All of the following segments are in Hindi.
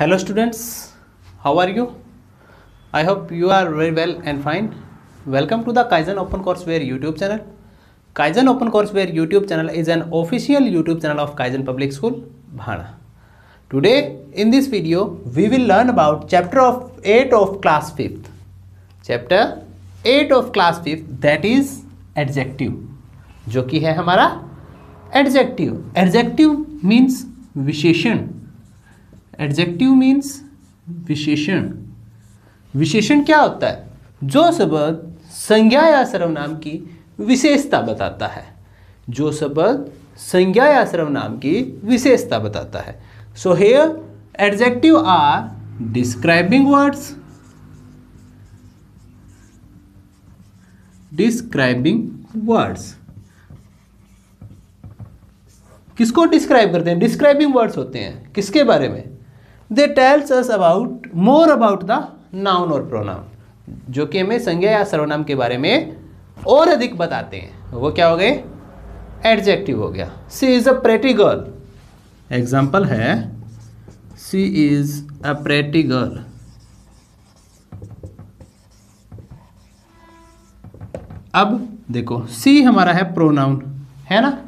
Hello students how are you I hope you are very well and fine welcome to the Kaizen open course ware YouTube channel Kaizen open course ware YouTube channel is an official YouTube channel of Kaizen public school भाड़ा today in this video we will learn about chapter of eight of class fifth chapter eight of class fifth that is adjective जो कि है हमारा एडजेक्टिव एडजेक्टिव मीन्स विशेषण. Adjective means visheshan. विशेषण क्या होता है? जो शब्द संज्ञा या सर्वनाम की विशेषता बताता है। जो शब्द संज्ञा या सर्वनाम की विशेषता बताता है। So here adjective are describing words describing words किसको डिस्क्राइब करते हैं? डिस्क्राइबिंग वर्ड्स होते हैं। किसके बारे में? They tells us about more about the noun और प्रोनाउन जो कि हमें संज्ञा या सर्वनाम के बारे में और अधिक बताते हैं। वो क्या हो गए? एडजेक्टिव हो गया। She is a pretty girl example है she is a pretty girl अब देखो सी हमारा है प्रोनाउन है ना?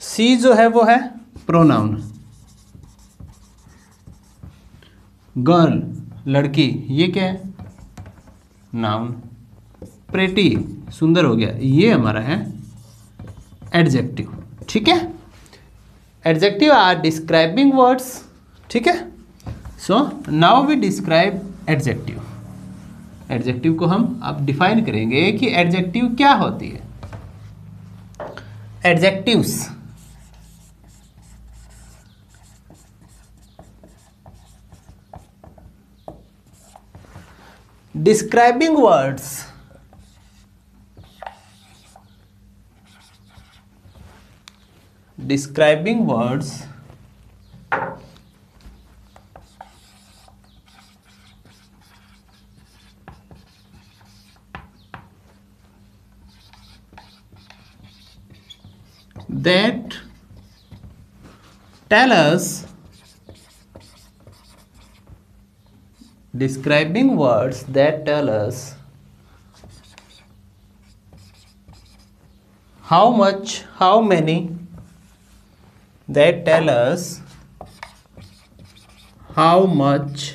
सी जो है वो है प्रोनाउन गर्ल, लड़की, ये क्या है? नाउन प्रेटी सुंदर हो गया। ये हमारा है एडजेक्टिव ठीक है? एडजेक्टिव आर डिस्क्राइबिंग वर्ड्स ठीक है? So now we describe adjective adjective को हम अब डिफाइन करेंगे कि एडजेक्टिव क्या होती है? Adjectives describing words. Describing words. That tell us describing words that tell us how much how many that tell us how much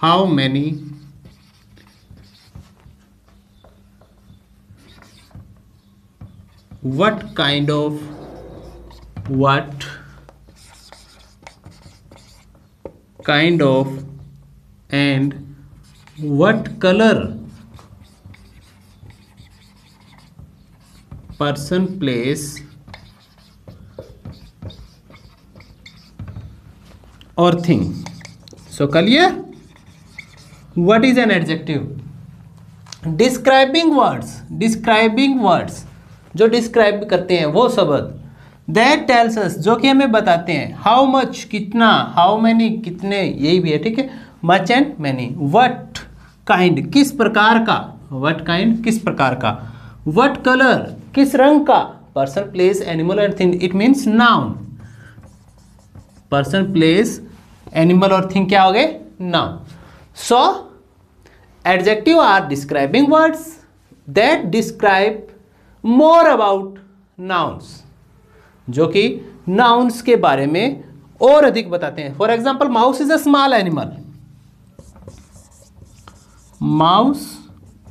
how many what kind of what kind of and what color person place or thing so clear what is an adjective describing words describing words जो डिस्क्राइब करते हैं वो शब्द दैट टेल्स अस जो कि हमें बताते हैं हाउ मच कितना हाउ मैनी कितने, यही भी है, ठीक है? Much and many what kind किस प्रकार का? वट काइंड किस प्रकार का? वट कलर किस रंग का? Person place animal and thing it means noun person place animal और थिंग क्या हो गए? Noun so adjective are describing words that describe more about nouns जो कि नाउन्स के बारे में और अधिक बताते हैं। For example mouse is a small animal mouse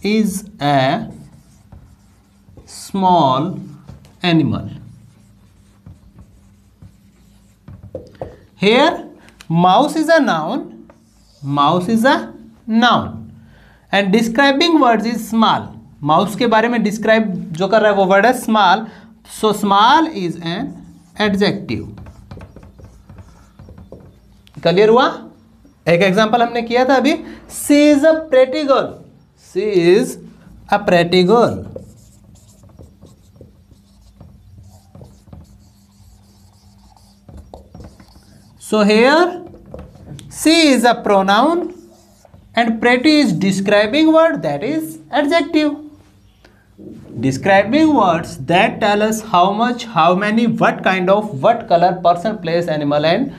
is a small animal here mouse is a noun mouse is a noun and describing words is small mouse के बारे में डिस्क्राइब जो कर रहा है वो वर्ड है small so small is an adjective clear हुआ? एक एग्जांपल हमने किया था अभी। She is a pretty she is a pretty so here she is a pronoun and pretty is describing word that is adjective describing words that tell us how much how many what kind of what color person place animal and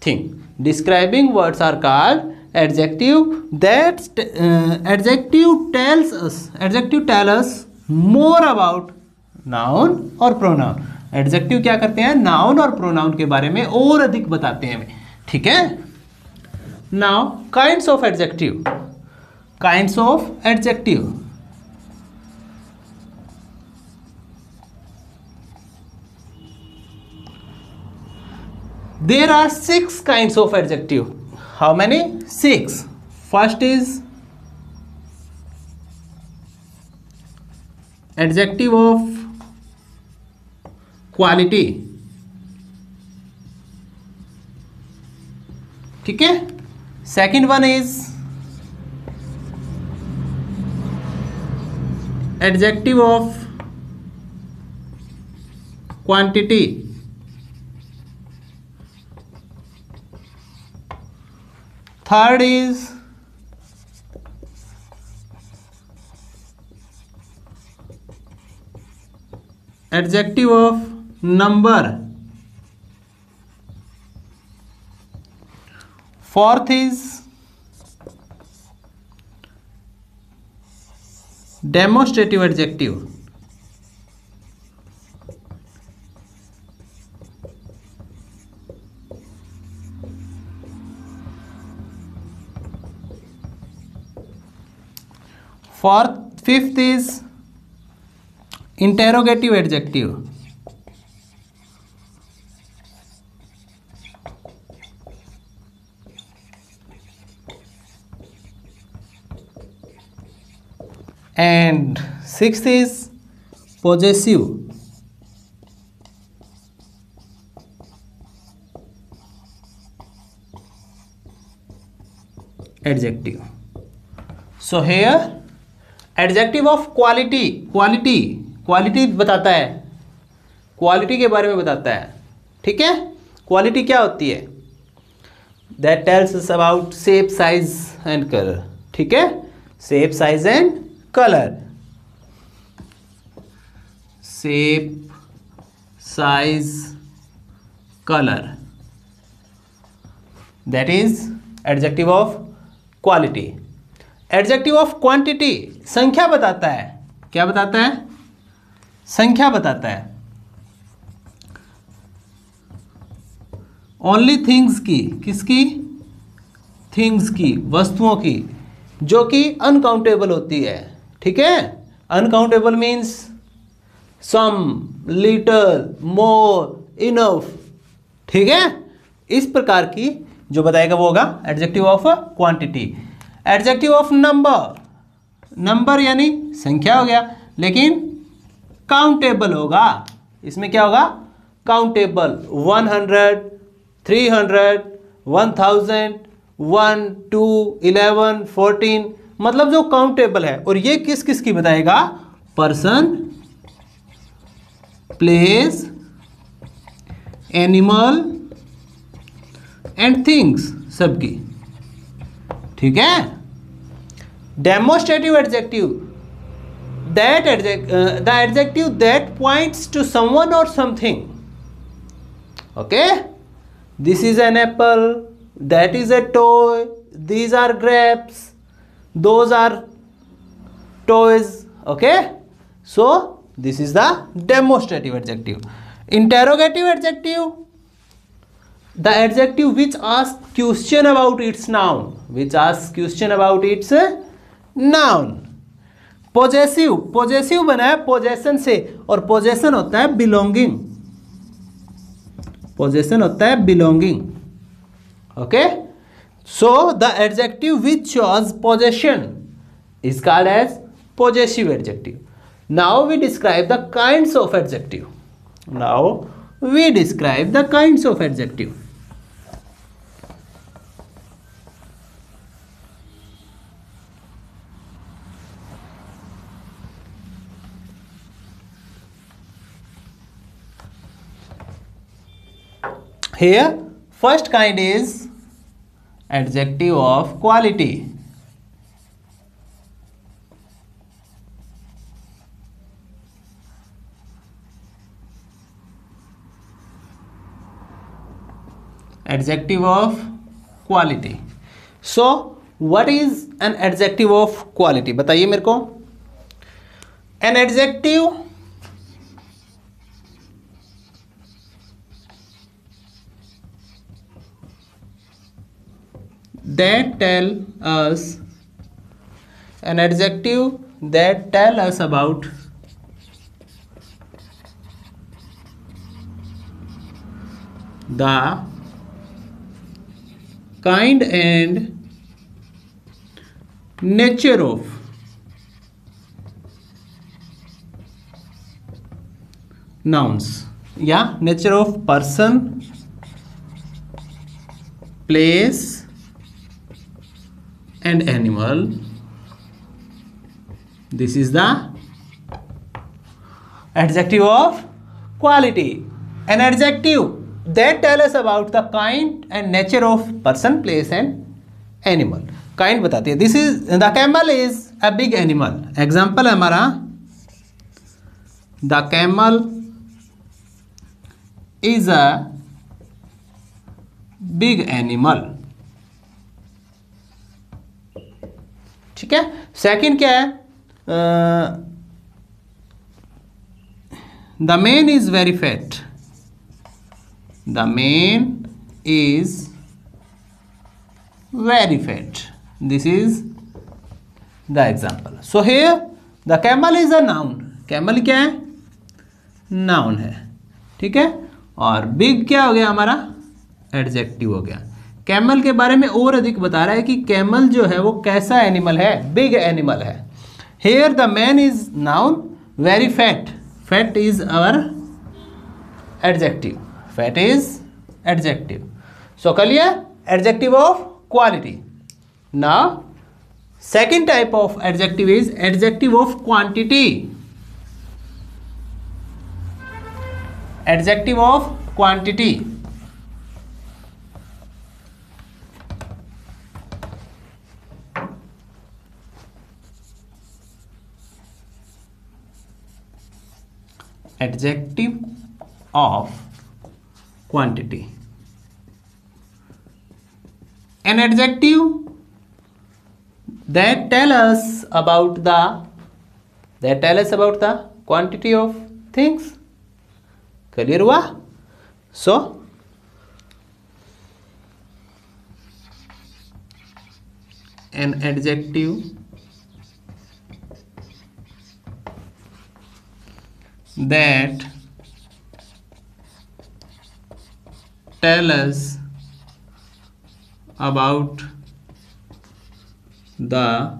thing describing words are called adjective that uh, adjective tells us adjective tell us more about noun और pronoun एडजेक्टिव क्या करते हैं नाउन और प्रोनाउन के बारे में और अधिक बताते हैं हमें ठीक है now kinds of adjective kinds of adjective there are six kinds of adjective how many six first is adjective of quality ठीक है second one is adjective of quantity third is adjective of number. Fourth is demonstrative adjective fourth fifth is interrogative adjective. And sixth is possessive. Adjective. So here adjective of quality quality quality बताता है. क्वालिटी के बारे में बताता है. ठीक है? क्वालिटी क्या होती है? That tells about shape size and colour ठीक है? Shape size and colour shape size colour that is adjective of quality adjective of quantity संख्या बताता है। क्या बताता है? संख्या बताता है। ओनली थिंग्स की। किसकी? थिंग्स की। वस्तुओं की। जो कि अनकाउंटेबल होती है। ठीक है? Uncountable means some little more enough ठीक है? इस प्रकार की जो बताएगा वो होगा adjective of quantity adjective of number number यानी संख्या हो गया, लेकिन काउंटेबल होगा। इसमें क्या होगा? Countable one hundred three hundred one thousand one two eleven fourteen मतलब जो काउंटेबल है, और ये किस किस की बताएगा? Person place animal and things सबकी। ठीक है? Demonstrative adjective that the adjective that points to someone और something okay this is an apple that is a toy these are grapes those are toys okay so this is the demonstrative adjective interrogative adjective the adjective which ask question about its noun which ask question about its noun possessive possessive बना है पोजेशन से, और पोजेशन होता है बिलोंगिंग पोजेशन होता है belonging okay so the adjective which shows possession is called as possessive adjective now we describe the kind of adjective now we describe the kind of adjective here first kind is adjective of quality adjective of quality so what is an adjective of quality बताइए मेरे को an adjective that tell us an adjective that tell us about. The kind and nature of. Nouns. Yeah nature of person place and animal this is the adjective of quality an adjective that tell us about the kind and nature of person place and animal kind बताती है this is the camel is a big animal example है हमारा the camel is a big animal ठीक है? सेकंड क्या है? The men is very fat the men is very fat this is the example so here the camel is a noun camel क्या है? नाउन है. ठीक है? और बिग क्या हो गया हमारा? एडजेक्टिव हो गया. कैमल के बारे में और अधिक बता रहा है कि कैमल जो है वो कैसा एनिमल है? बिग एनिमल है। Here the man is noun very fat fat is our adjective fat is adjective so कलिया एडजेक्टिव ऑफ़ क्वालिटी ना second type of adjective is adjective of quantity adjective of quantity adjective of quantity. An adjective that tell us about the that tell us about the quantity of things. Clear हुआ? So an adjective that tell us about the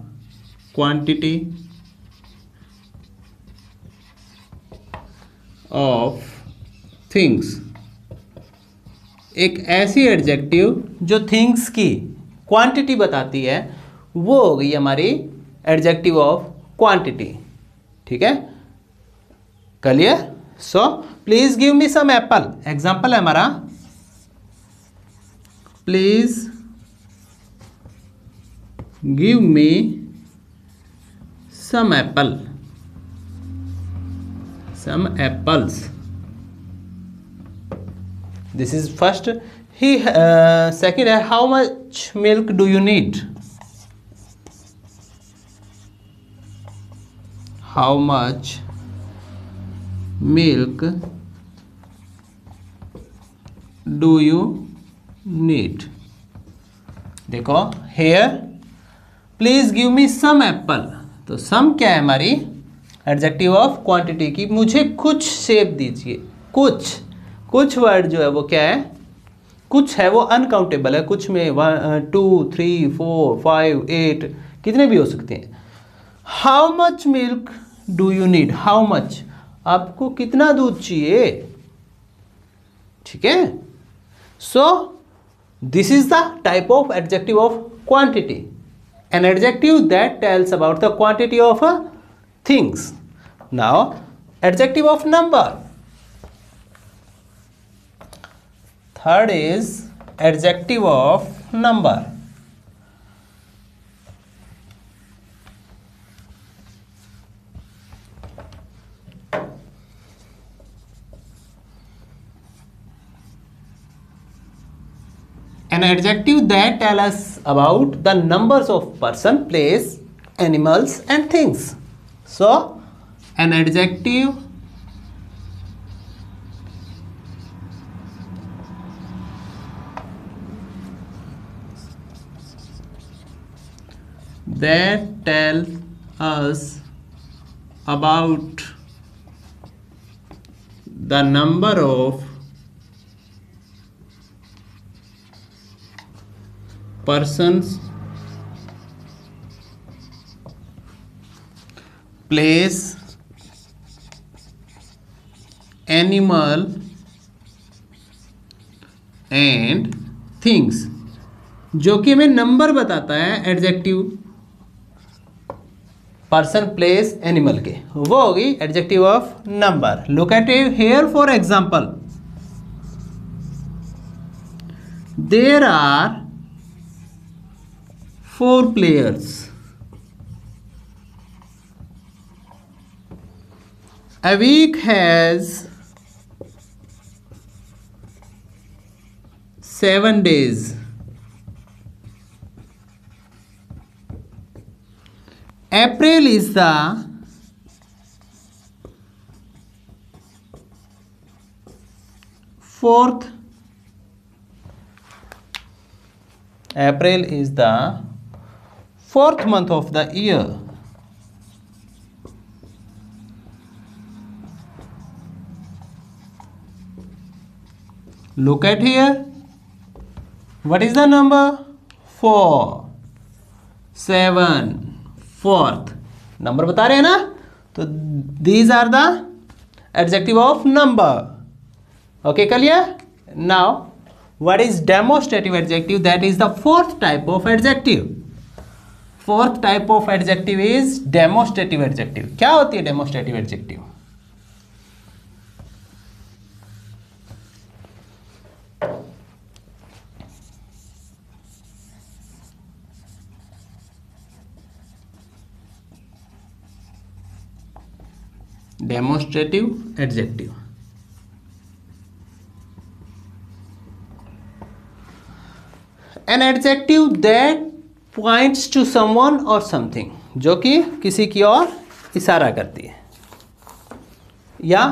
quantity of things. एक ऐसी एडजेक्टिव जो थिंग्स की क्वांटिटी बताती है, वो हो गई हमारी एडजेक्टिव ऑफ़ क्वांटिटी ठीक है? Clear so please give me some apple example है हमारा please give me some apple some apples this is first he second है how much milk do you need how much milk do you need देखो here please give me some apple तो सम क्या है हमारी? एडजेक्टिव ऑफ़ क्वांटिटी की। मुझे कुछ सेब दीजिए। कुछ। कुछ वर्ड जो है वो क्या है? कुछ है वो अनकाउंटेबल है। कुछ में one two three four five eight कितने भी हो सकते हैं। How much milk do you need how much आपको कितना दूध चाहिए? ठीक है? So this is the type of adjective of quantity an adjective that tells about the quantity of things now adjective of number third is adjective of number an adjective that tell us about the numbers of person place animals and things. So an adjective that tell us about the number of persons place animal and things जो कि हमें नंबर बताता है एडजेक्टिव पर्सन प्लेस एनिमल के। वो होगी adjective of number locative here for example there are four players. A week has seven days. April is the fourth. April is the fourth month of the year. Look at here. What is the number? 4, 7, fourth number बता रहे हैं ना? तो these are the adjective of number okay clear now what is demonstrative adjective that is the fourth type of adjective fourth type of adjective is demonstrative adjective. क्या होती है demonstrative adjective? Demonstrative adjective. An adjective that points to someone और समथिंग जो कि किसी की ओर इशारा करती है। या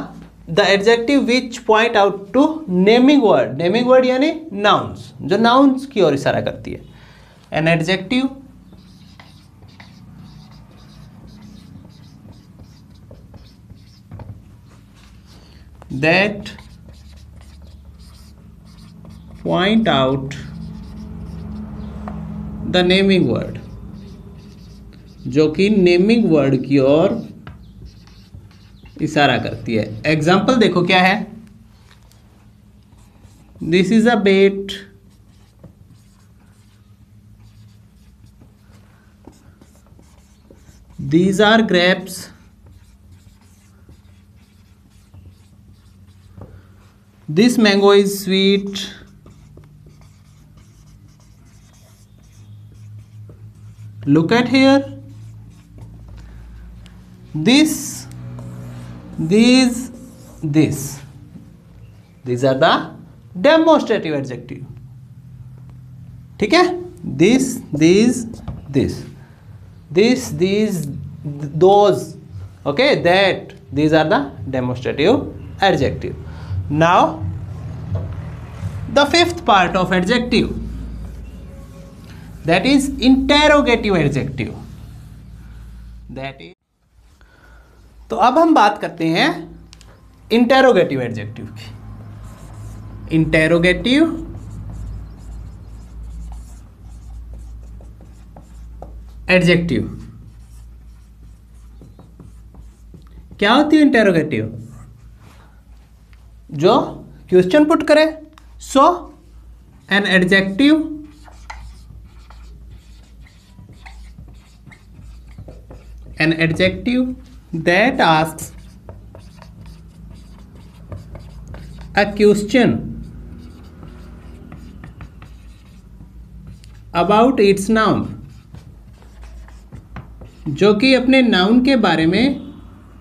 the adjective which point out to naming word naming word यानी नाउन्स जो नाउन्स की ओर इशारा करती है। An adjective that point out the naming word, जो कि नेमिंग वर्ड की ओर इशारा करती है। एग्ज़ाम्पल देखो क्या है? This is a bat these are grapes this mango is sweet. look at here this these this these are the demonstrative adjective ठीक है this these this this these those okay that these are the demonstrative adjective now the fifth part of adjective That is interrogative adjective. That is तो अब हम बात करते हैं इंटेरोगेटिव एडजेक्टिव की। इंटेरोगेटिव एडजेक्टिव क्या होती है इंटेरोगेटिव जो क्वेश्चन पुट करे so an adjective an adjective that ask a question about its noun जो कि अपने नाउन के बारे में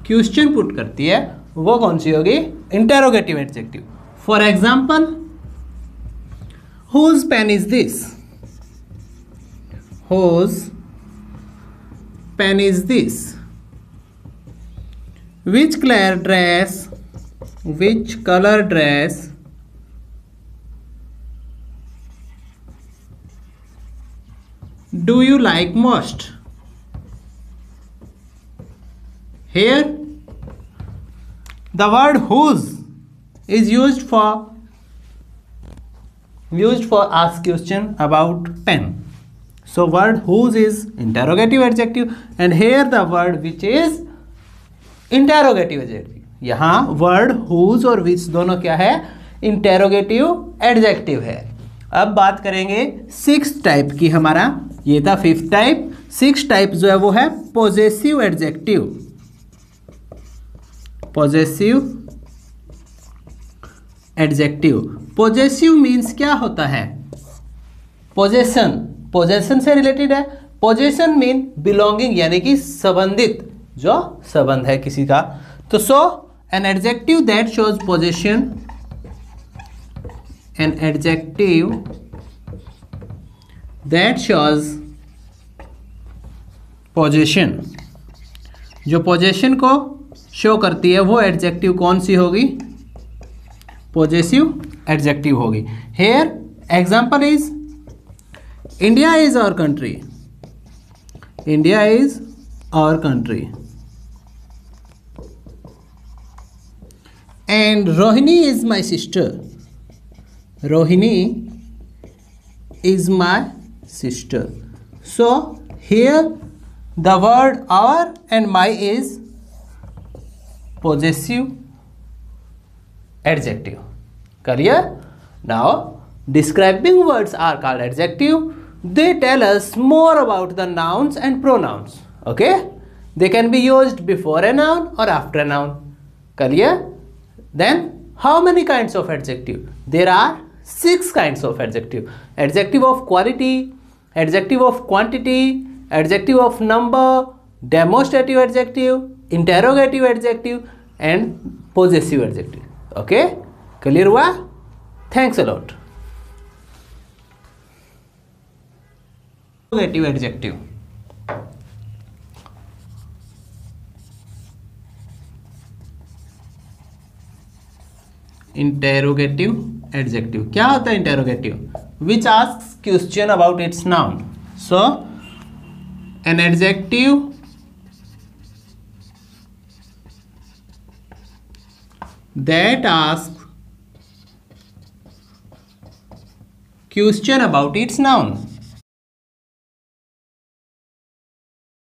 क्वेश्चन पुट करती है, वो कौन सी होगी? Interrogative adjective for example whose pen is this whose pen is this. Which color dress which color dress do you like most? Here the word whose is used for used for ask question about pen so, word whose is interrogative adjective and here the word which is interrogative adjective. यहाँ वर्ड हुज और विच दोनों क्या है? इंटेरोगेटिव एडजेक्टिव है। अब बात करेंगे सिक्स टाइप की हमारा। ये था फिफ्थ टाइप सिक्स टाइप जो है वो है possessive adjective possessive adjective possessive means क्या होता है? पोजेशन पोजेशन से रिलेटेड है। पोजेशन मीन बिलोंगिंग यानी कि संबंधित, जो संबंध है किसी का। तो so an adjective that shows possession an adjective that shows possession जो पोजेशन को शो करती है, वो एडजेक्टिव कौन सी होगी? पोजेसिव एडजेक्टिव होगी। Here example is India is our country. India is our country. And Rohini is my sister. Rohini is my sister. So here the word our and my is possessive adjective. Clear? Now describing words are called adjective they tell us more about the nouns and pronouns okay? They can be used before a noun or after a noun. Clear? Then how many kinds of adjective? There are six kinds of adjective. Adjective of quality adjective of quantity adjective of number demonstrative adjective interrogative adjective and possessive adjective. Okay? Clear? Thanks a lot negative adjective. Interrogative adjective क्या होता है interrogative which ask question about its noun so an adjective that ask question about its noun